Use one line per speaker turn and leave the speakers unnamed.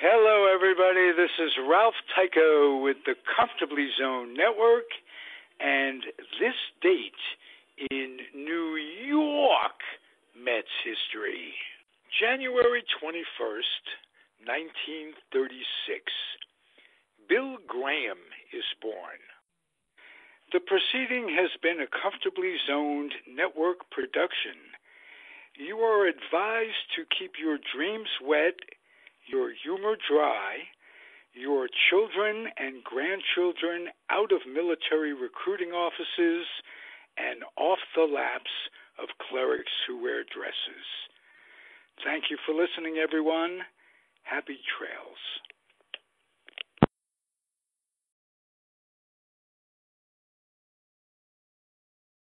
Hello, everybody. This is Ralph Tyko with the Comfortably Zone Network, and this date in New York Mets history January 21st, 1936. Bill Graham is born. The proceeding has been a comfortably zoned network production. You are advised to keep your dreams wet your humor dry, your children and grandchildren out of military recruiting offices, and off the laps of clerics who wear dresses. Thank you for listening, everyone. Happy trails.